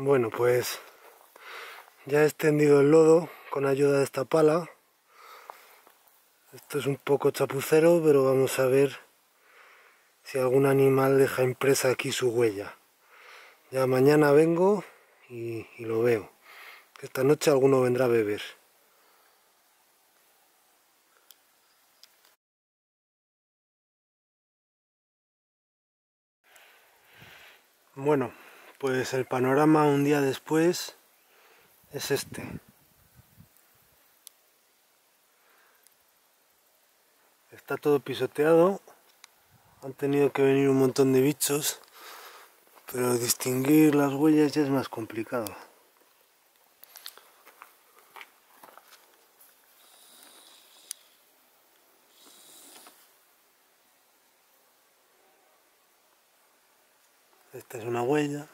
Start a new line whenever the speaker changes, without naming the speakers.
Bueno, pues ya he extendido el lodo con ayuda de esta pala. Esto es un poco chapucero, pero vamos a ver si algún animal deja impresa aquí su huella. Ya mañana vengo y, lo veo. Esta noche alguno vendrá a beber. Bueno, pues el panorama un día después es este. Está todo pisoteado, han tenido que venir un montón de bichos, pero distinguir las huellas ya es más complicado. Esta es una huella.